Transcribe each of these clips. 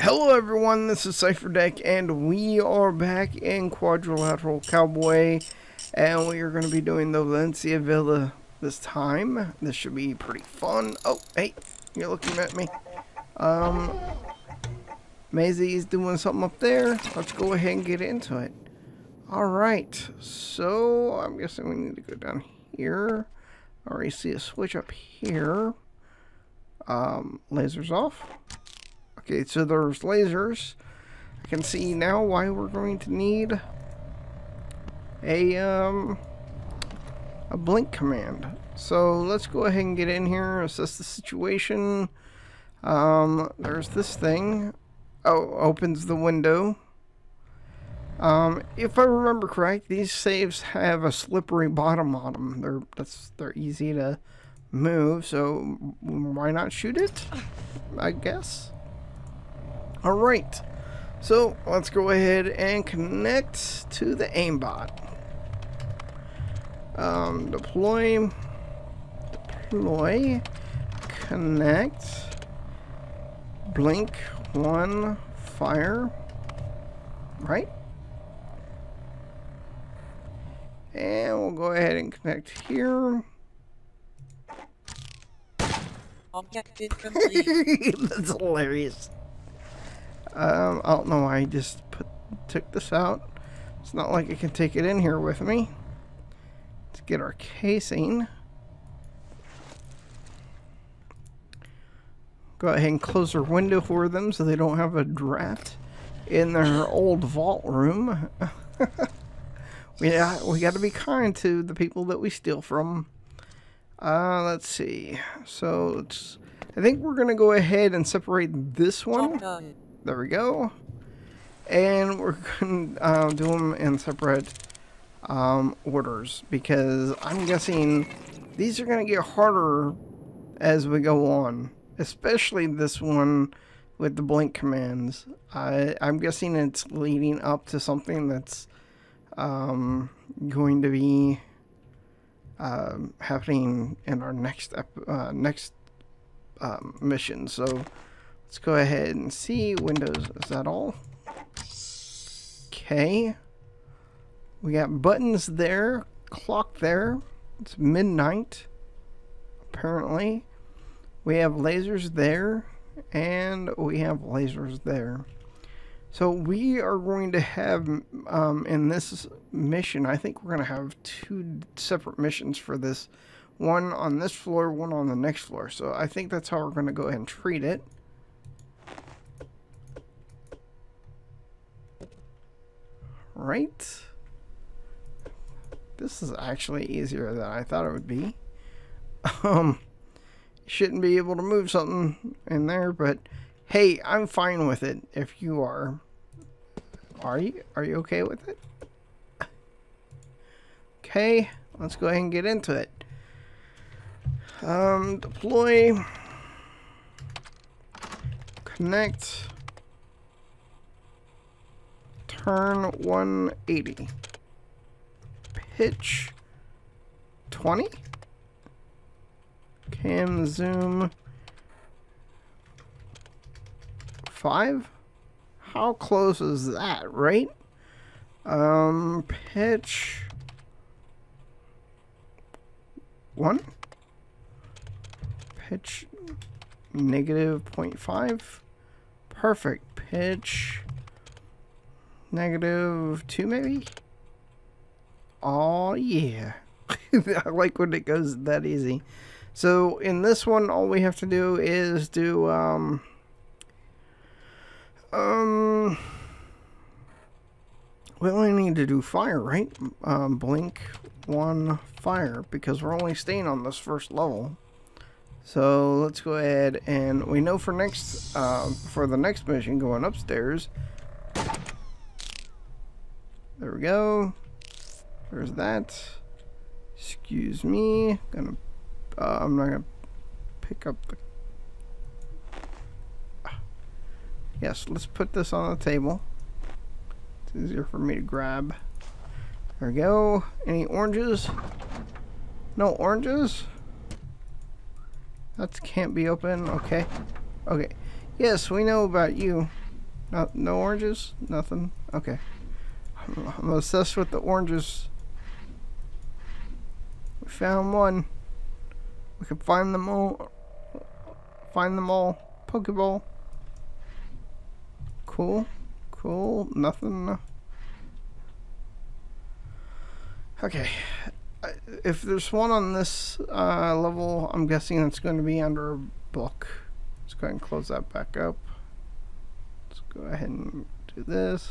Hello everyone, this is Cipher Dec and we are back in Quadrilateral Cowboy and we are going to be doing the Valencia Villa this time. This should be pretty fun. Oh, hey, you're looking at me. Um, Maisie's doing something up there. Let's go ahead and get into it. Alright, so I'm guessing we need to go down here. I already see a switch up here. Um, lasers off. Okay, so there's lasers. I can see now why we're going to need a um a blink command. So let's go ahead and get in here, assess the situation. Um, there's this thing. Oh, opens the window. Um, if I remember correct, these saves have a slippery bottom on them. They're that's they're easy to move, so why not shoot it? I guess. Alright, so let's go ahead and connect to the aimbot. Um, deploy, deploy, connect, blink, one, fire, right? And we'll go ahead and connect here. Objective complete. That's hilarious. Um, I don't know why I just put took this out. It's not like I can take it in here with me. Let's get our casing. Go ahead and close our window for them so they don't have a draft in their old vault room. we, uh, we got to be kind to the people that we steal from. Uh, let's see. So, I think we're going to go ahead and separate this one. There we go. And we're going to uh, do them in separate um, orders because I'm guessing these are going to get harder as we go on. Especially this one with the blink commands. I, I'm guessing it's leading up to something that's um, going to be uh, happening in our next uh, next um, mission. So let's go ahead and see Windows. Is that all? Okay. We got buttons there, clock there. It's midnight, apparently. We have lasers there, and we have lasers there. So we are going to have, um, in this mission, I think we're going to have two separate missions for this. One on this floor, one on the next floor. So I think that's how we're going to go ahead and treat it. Right. This is actually easier than I thought it would be. Um, shouldn't be able to move something in there, but hey, I'm fine with it if you are. Are you? Are you okay with it? Okay, let's go ahead and get into it. Um, deploy. Connect. Turn 180. Pitch 20. Cam zoom 5. How close is that, right? Um, pitch 1. Pitch negative 0.5. Perfect. Pitch negative 2 maybe? Oh yeah. I like when it goes that easy. So in this one, all we have to do is do, um, um, we only need to do fire, right? Um, blink one fire because we're only staying on this first level. So let's go ahead and we know for next, uh, for the next mission going upstairs. We go. There's that. Excuse me. Gonna uh, I'm not gonna pick up the yes let's put this on the table it's easier for me to grab there we go any oranges no oranges that can't be open okay okay yes we know about you No, no oranges? Nothing? Okay. I'm, obsessed with the oranges. We found one. We can find them all. Find them all. Pokeball. Cool. Cool. Nothing. Okay. If there's one on this uh, level, I'm guessing it's going to be under a book. Let's go ahead and close that back up. Let's go ahead and do this.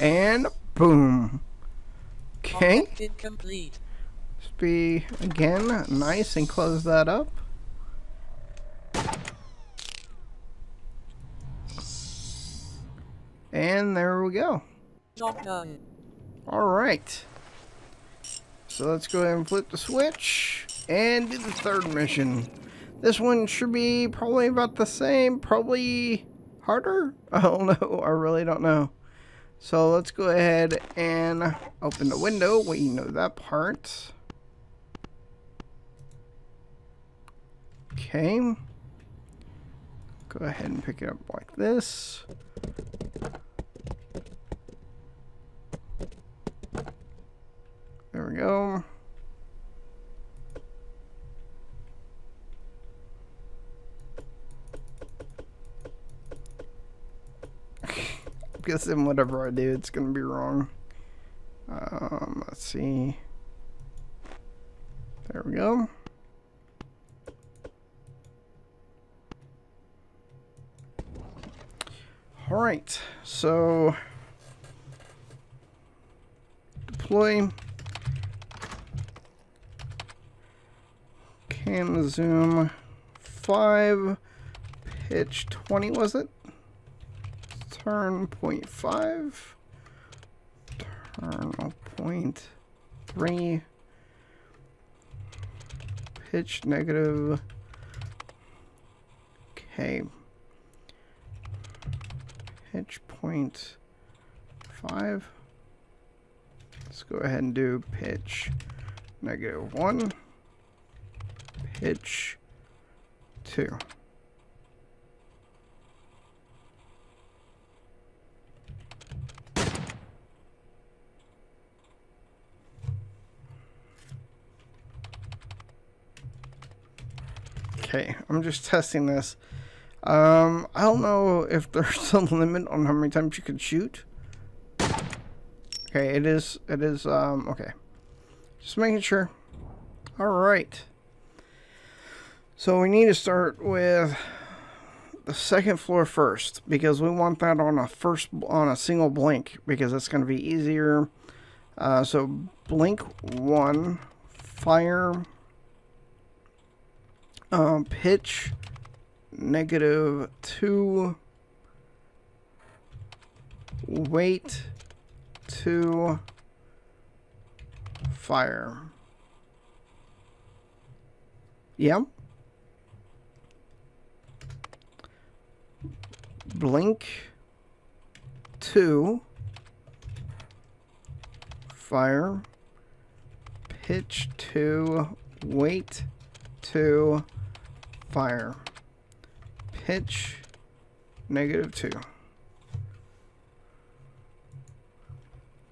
And boom. Okay. Complete. Just be again nice and close that up. And there we go. Job done. All right. So let's go ahead and flip the switch and do the third mission. This one should be probably about the same, probably harder. I don't know. I really don't know. So let's go ahead and open the window. We know that part. Okay. Go ahead and pick it up like this. There we go. I'm guessing whatever I do, it's gonna be wrong. Um, let's see. There we go. All right, so deploy. Cam zoom 5, pitch 20 was it? Turn point 5, turn point 3, pitch negative, okay, pitch point 5, let's go ahead and do pitch negative 1 pitch two. Okay, I'm just testing this. Um, I don't know if there's a limit on how many times you can shoot. Okay, it is, it is, um, okay. Just making sure. Alright. So we need to start with the second floor first because we want that on a first on a single blink because it's going to be easier. Uh, so blink one, fire, um, pitch negative two, wait two, fire. Yep. blink two. Fire. Pitch two. Weight two fire pitch negative two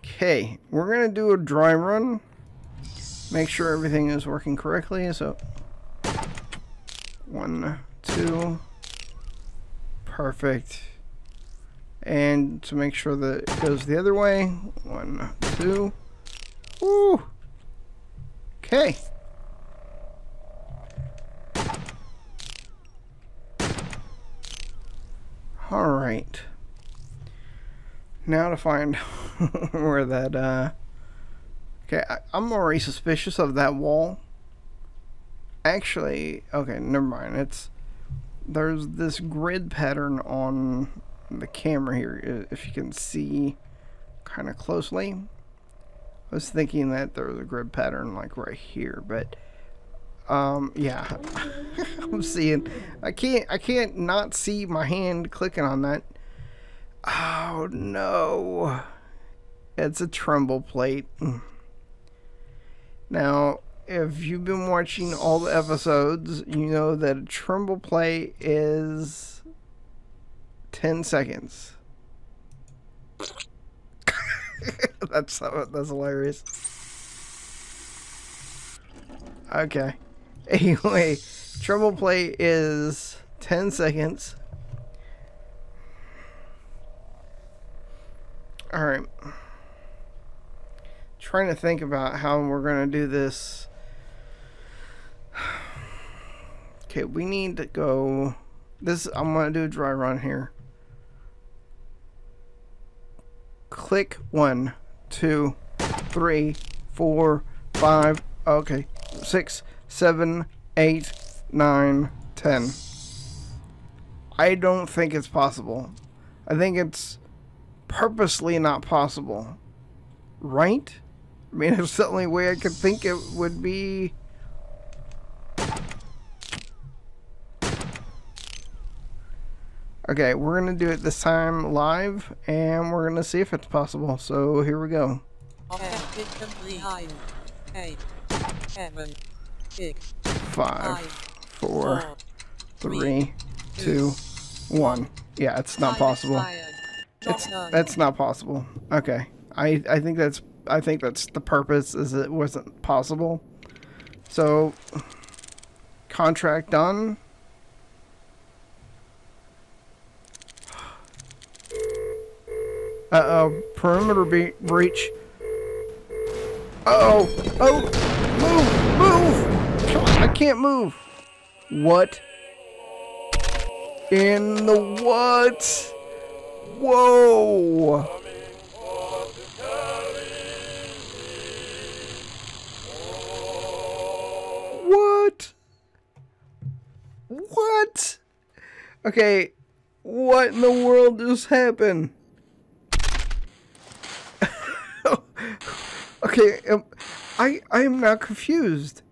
okay we're gonna do a dry run make sure everything is working correctly so one two Perfect. And to make sure that it goes the other way, one, two. Woo! Okay. All right. Now to find where that, uh... Okay, I, I'm already suspicious of that wall. Actually, okay, never mind. It's there's this grid pattern on the camera here if you can see kind of closely I was thinking that there was a grid pattern like right here but um yeah I'm seeing I can't I can't not see my hand clicking on that oh no it's a tremble plate Now, if you've been watching all the episodes, you know that a tremble plate is 10 seconds. that's that's hilarious. Okay. Anyway, tremble play is 10 seconds. Alright. Trying to think about how we're going to do this. Okay, we need to go. This I'm going to do a dry run here. Click one, two, three, four, five. Okay, six, seven, eight, nine, ten. I don't think it's possible. I think it's purposely not possible. Right? I mean, it's the only way I could think it would be. Okay, we're going to do it this time live, and we're going to see if it's possible. So here we go. Eight, seven, six, Five, four, three, two, one. Yeah, it's not possible. It's that's not possible. Okay, I I think that's I think that's the purpose is it wasn't possible. So contract done. Uh oh, perimeter be breach. Uh oh, oh, move, move! Come on, I can't move. What? In the what? Whoa! What? What? Okay, what in the world just happened? okay, um, I I am now confused.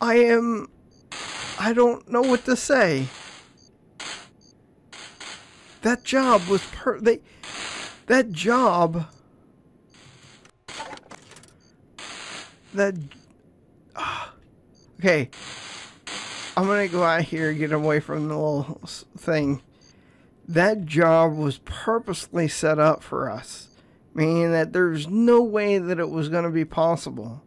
I am I don't know what to say. That job was per they that job that okay. I'm gonna go out here and get away from the little thing. That job was purposely set up for us meaning that there's no way that it was to be possible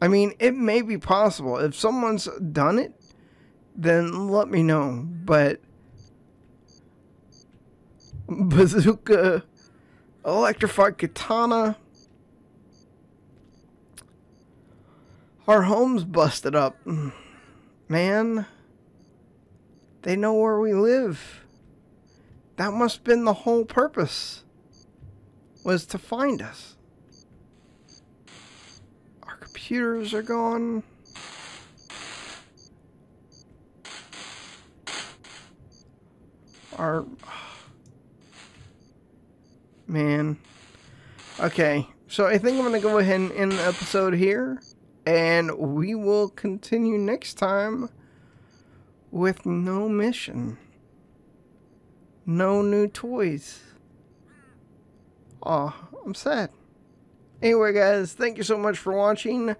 i mean it may be possible if someone's done it then let me know but bazooka electrified katana Our home's busted up. Man, they know where we live. That must have been the whole purpose, was to find us. Computers are gone. Our... Man. Okay, so I think I'm going to go ahead and end the episode here. And we will continue next time with no mission. No new toys. Aw, I'm sad. Anyway, guys, thank you so much for watching.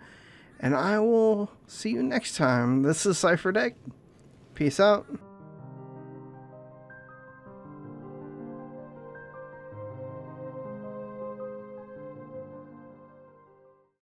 And I will see you next time. This is Cipher Dec. Peace out.